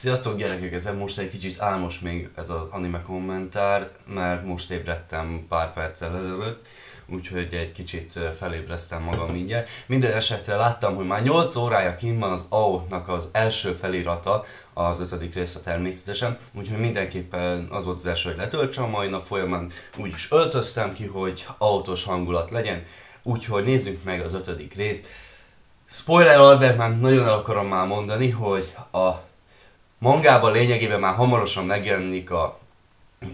Sziasztok gyerekek, ez most egy kicsit álmos még ez az anime kommentár, mert most ébredtem pár perccel ezelőtt, úgyhogy egy kicsit felébreztem magam mindjárt. Minden esetre láttam, hogy már 8 órája kim van az AO-nak az első felirata, az ötödik része természetesen, úgyhogy mindenképpen az volt az első, hogy letöltsem a mai nap folyamán, úgyis öltöztem ki, hogy autós hangulat legyen, úgyhogy nézzük meg az ötödik részt. Spoiler alert, már nagyon el akarom már mondani, hogy a mangában lényegében már hamarosan megjelenik a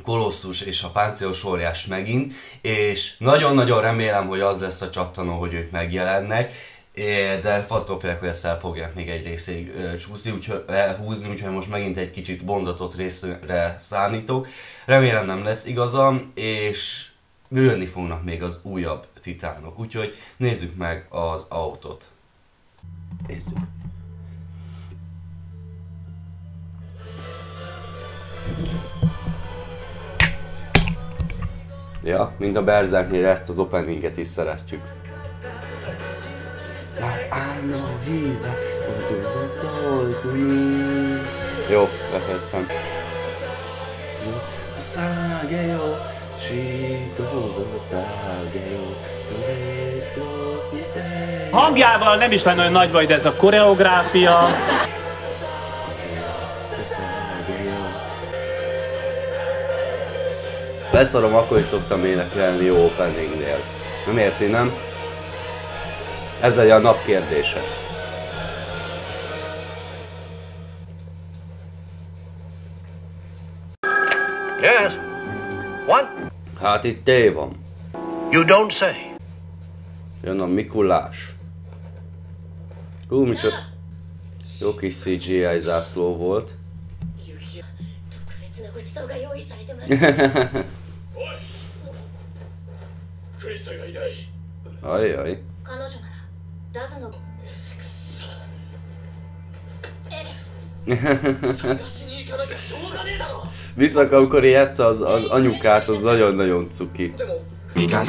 Kolosszus és a páncélos óriás megint, és nagyon-nagyon remélem, hogy az lesz a csattanó, hogy ők megjelennek, de attól félek, hogy ezt fel fogják még egy részig csúszni, úgyhogy, húzni, úgyhogy most megint egy kicsit bondatott részre számítok. Remélem nem lesz igazam, és jönni fognak még az újabb titánok, úgyhogy nézzük meg az autót. Nézzük. Ja, mint a Berserknél ezt az openinget is szeretjük. Jó, befejeztem. Hangjával nem is lenne olyan nagy baj, de ez a koreográfia. Leszarom, akkor is szoktam énekelni jó openingnél. Nem érti, nem? Ez egy a nap kérdése. Yes. What? Hát itt té van. You don't say. Jön a Mikulás. Hú, micsoda... Jó kis CGI zászló volt. 特別なごちそうが用意されてますクリスタがいない Ajaj. 彼女ならダズの探しに行かなきゃしょうがねえだろ Viszont amikor játsza az, az anyukát, az nagyon-nagyon cuki. でも なん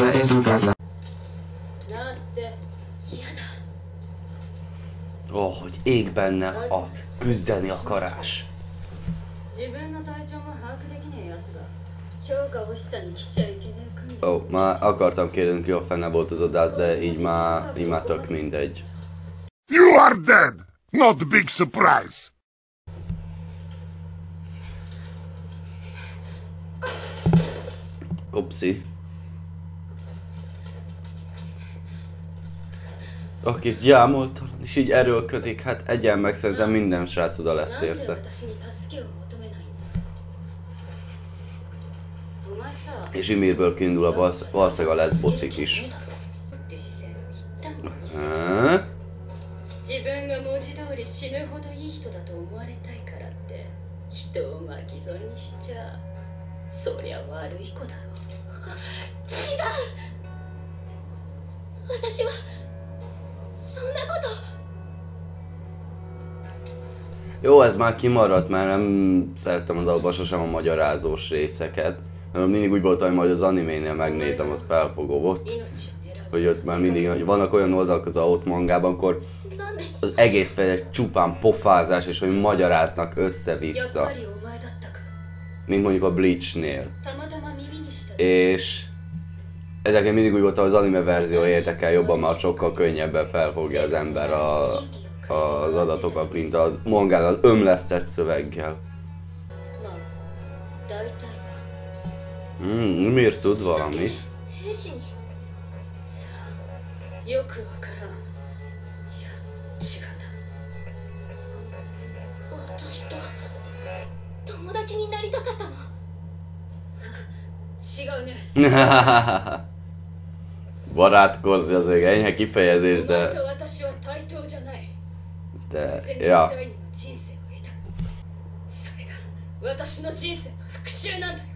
て嫌だ Ó, oh, hogy ég benne a küzdeni akarás. 自分の体調も把握できねえやつだ評価欲しさに来ちゃいけねえ国 Ó, oh, már akartam kérdezni, ki a fene volt az odász, de így már, így már tök mindegy. You are dead! Not big surprise! Upsi. A kis gyámoltalan, és így erőlködik, hát egyen meg szerintem minden srác oda lesz érte. És Imirből kiindul a valsz- valószínűleg a leszboszik is. って視線を言ったのにさ Hát? 自分が文字通り死ぬほどいい人だと思われたいからって人を巻き添えにしちゃそりゃ悪い子だろ違う私はそんなこと Jó, ez már kimaradt, mert nem szerettem az abban sosem a magyarázós részeket. mindig úgy voltam, hogy az animénél megnézem, az felfogó volt. Hogy ott már mindig, hogy vannak olyan oldalak az ott mangában, akkor az egész feje csupán pofázás, és hogy magyaráznak össze-vissza. Mint mondjuk a Bleachnél. És ezeknél mindig úgy voltam, hogy az anime verzió érdekel jobban, mert sokkal könnyebben felfogja az ember a, az adatokat, mint az mangán az ömlesztett szöveggel. まあ大体 Hmm, miért tud valamit? 兵士にさあよくわからんいや違うな私と友達になりたかったの違うね Barátkozni az egy enyhe kifejezés, お前 de, と私は対等じゃない de, 全 ja. 第二の人生を得たそれが私の人生の復讐なんだよ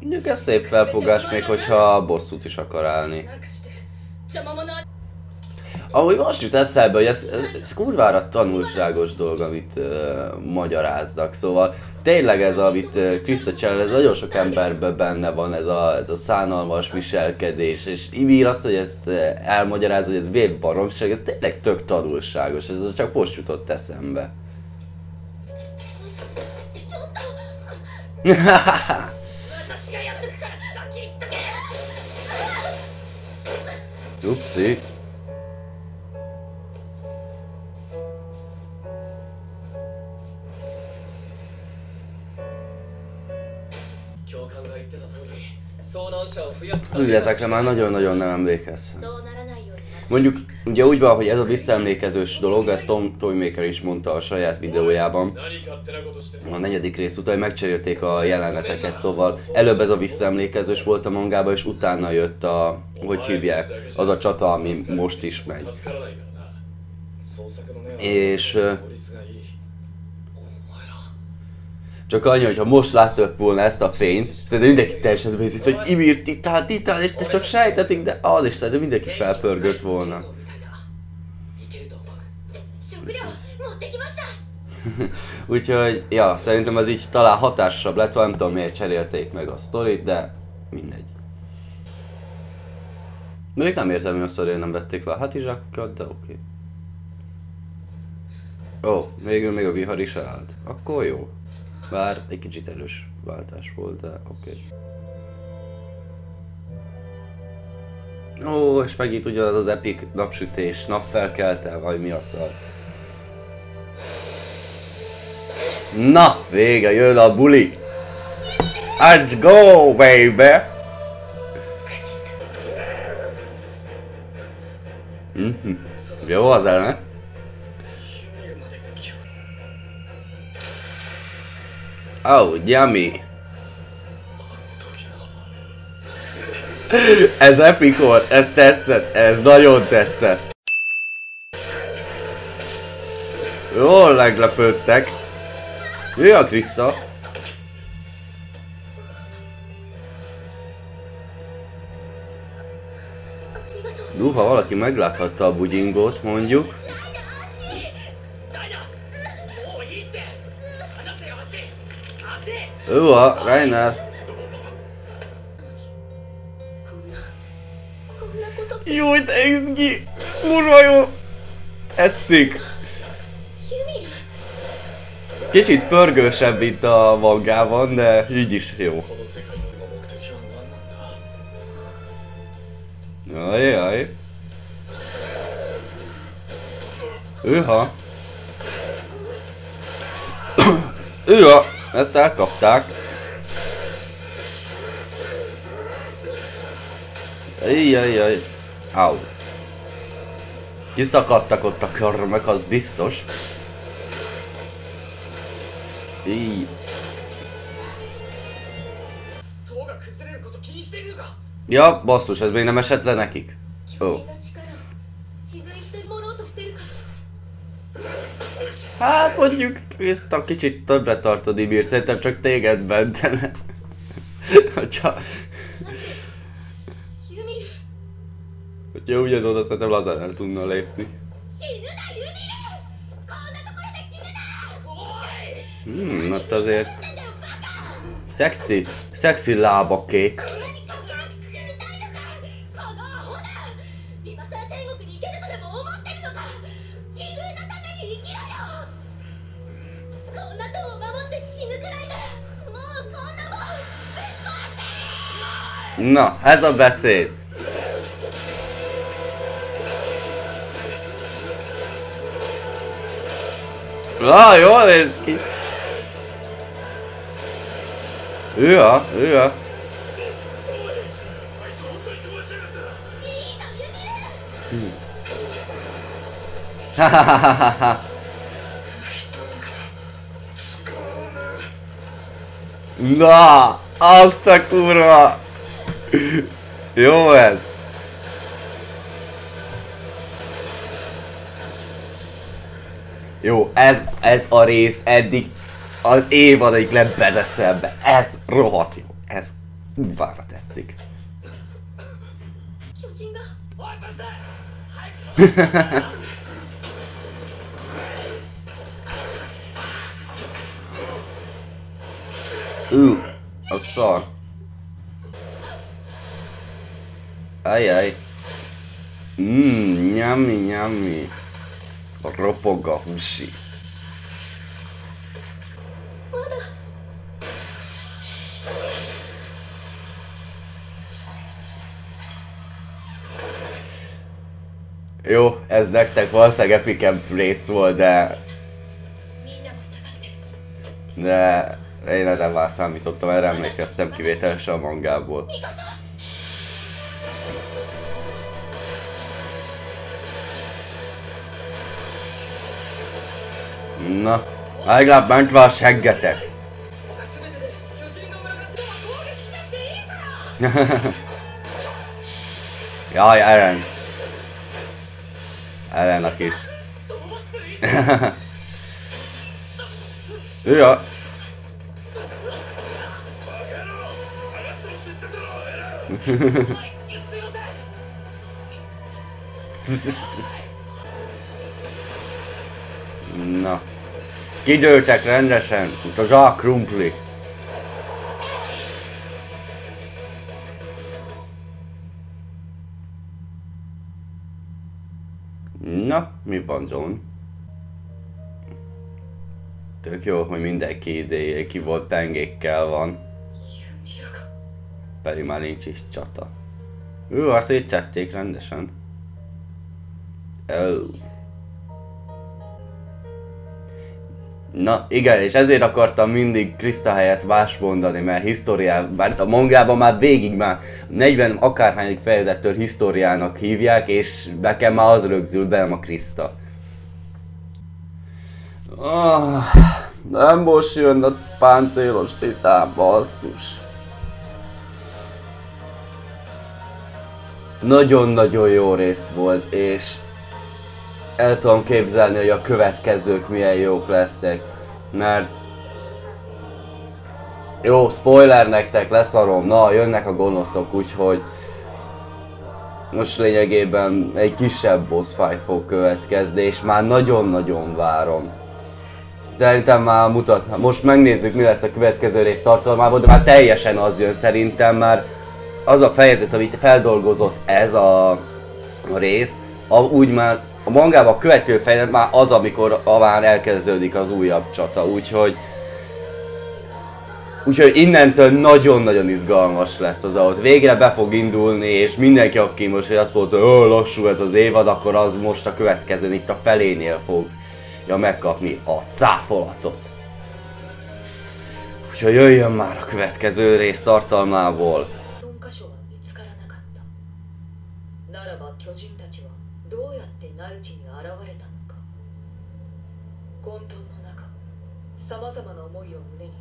Nők ez szép felfogás, még hogyha bosszút is akar állni. Ahogy most jut eszembe, hogy ez, ez, ez kurvára tanulságos dolog, amit uh, magyaráznak, szóval tényleg ez, amit uh, Krista ez nagyon sok emberben benne van, ez a, ez a szánalmas viselkedés, és Ibír azt, hogy ezt uh, elmagyaráz, hogy ez miért baromság, ez tényleg tök tanulságos, ez csak most jutott eszembe. Oopsie. Ú, ezekre már nagyon-nagyon nem emlékeztem. Mondjuk ugye úgy van, hogy ez a visszaemlékezős dolog, ezt Tom Toymaker is mondta a saját videójában. A negyedik rész után megcserélték a jeleneteket, szóval előbb ez a visszaemlékezős volt a mangába, és utána jött a, hogy hívják, az a csata, ami most is megy. És Csak annyi, hogyha most láttak volna ezt a fényt, szerintem mindenki teljesen bészít, hogy Ibir titán, titán, és te csak sejtetik, de az is szerintem mindenki felpörgött volna. Úgyhogy, ja, szerintem ez így talán hatásosabb lett, vagy nem tudom miért cserélték meg a sztorit, de mindegy. Még nem értem, hogy a szorén nem vették le a hátizsákokat, de oké. Okay. Ó, oh, végül még a vihar is elállt. Akkor jó. Bár egy kicsit erős váltás volt, de oké. Okay. Ó, és megint ugye az az epic napsütés, napfelkelte, vagy mi a szar. Na, végre jön a buli! Let's go, baby! Mhm. Jó az el, Oh, yummy! Ez epic volt, ez tetszett, ez nagyon tetszett. Jól meglepődtek. Ő a Krista. Jó, ha valaki megláthatta a bugyingót, mondjuk. Ő a Reiner. Jó, de ez ki. Kurva jó. Tetszik. Kicsit pörgősebb itt a magában, de így is jó. Ajaj. Őha. Őha. Ezt elkapták. Ijjajjaj. Au. Kiszakadtak ott a körmök, az biztos. Így. Ja, basszus, ez még nem esett le nekik. Ó. Oh. Hát mondjuk Kriszta kicsit többre tartod Ibírt, szerintem csak téged bentene. Hogyha... Hogyha ugyanoda szerintem lazán el tudna lépni. Hmm, hát azért... Szexi, szexi lábakék. Na, ez a beszéd. Na, jól néz ki. Őha, őha. Hahaha. Na, azt a kurva! Jó ez! Jó, ez, ez a rész eddig az évadig lett bele. Ez rohadt jó. Ez vára tetszik. Ú, a szar. Ajaj. Mmm, nyami, nyami. Ropog a husi. Jó, ez nektek valószínűleg epikebb rész volt, de... De én erre már számítottam, erre emlékeztem kivételesen a mangából. Na, legalább bántva a seggetek. Jaj, Eren. Eren a kis. ő a... Na. Kidőltek rendesen, mint a zsák krumpli. Na, mi van, John? Tök jó, hogy mindenki idejé ki volt pengékkel van. Pedig már nincs is csata. Ő, azt szétszették rendesen. Oh. Na igen, és ezért akartam mindig Krista helyett más mondani, mert historiá, bár a mangában már végig már 40 akárhányik fejezettől historiának hívják, és nekem már az rögzül bennem a Krista. Ah, nem most jön a páncélos titán, basszus. Nagyon-nagyon jó rész volt, és el tudom képzelni, hogy a következők milyen jók lesznek, mert jó, spoiler nektek, leszarom, na, jönnek a gonoszok, úgyhogy most lényegében egy kisebb boss fight fog következni, és már nagyon-nagyon várom. Szerintem már mutatna. Most megnézzük, mi lesz a következő rész tartalmában, de már teljesen az jön szerintem, már az a fejezet, amit feldolgozott ez a, rész, a, úgy már a mangában a következő fejezet már az, amikor már elkezdődik az újabb csata, úgyhogy Úgyhogy innentől nagyon-nagyon izgalmas lesz az, ahhoz végre be fog indulni, és mindenki, aki most hogy azt mondta, hogy lassú ez az évad, akkor az most a következőn itt a felénél fogja megkapni a cáfolatot. Úgyhogy jöjjön már a következő rész tartalmából. 混沌の中さまざまな思いを胸に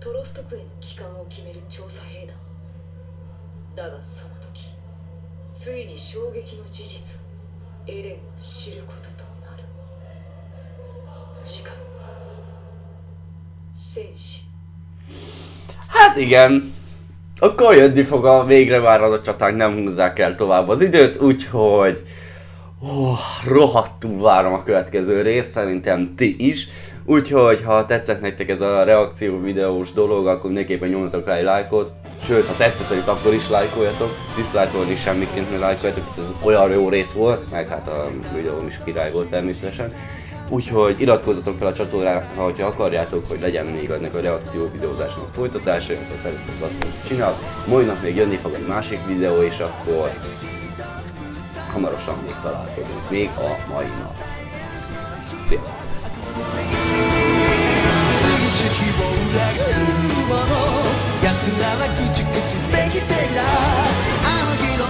トロスト区への帰還を決める調査兵団だがその時ついに衝撃の事実をエレンは知ることとなる次回戦士 Hát igen, akkor jönni fog a végre már az a csatánk, nem húzzák el tovább az időt, úgyhogy oh, rohadtul várom a következő részt, szerintem ti is. Úgyhogy ha tetszett nektek ez a reakció videós dolog, akkor mindenképpen nyomjatok rá egy lájkot. Sőt, ha tetszett, az akkor is lájkoljatok. Diszlájkolni is semmiként ne lájkoljatok, hisz ez olyan jó rész volt, meg hát a videóm is király volt természetesen. Úgyhogy iratkozzatok fel a csatornára, ha akarjátok, hogy legyen még ennek a reakció videózásnak folytatása, ha szeretnétek azt, hogy csinál. Majd nap még jönni fog egy másik videó, és akkor hamarosan még találkozunk, még a mai nap. Sziasztok!「あの日の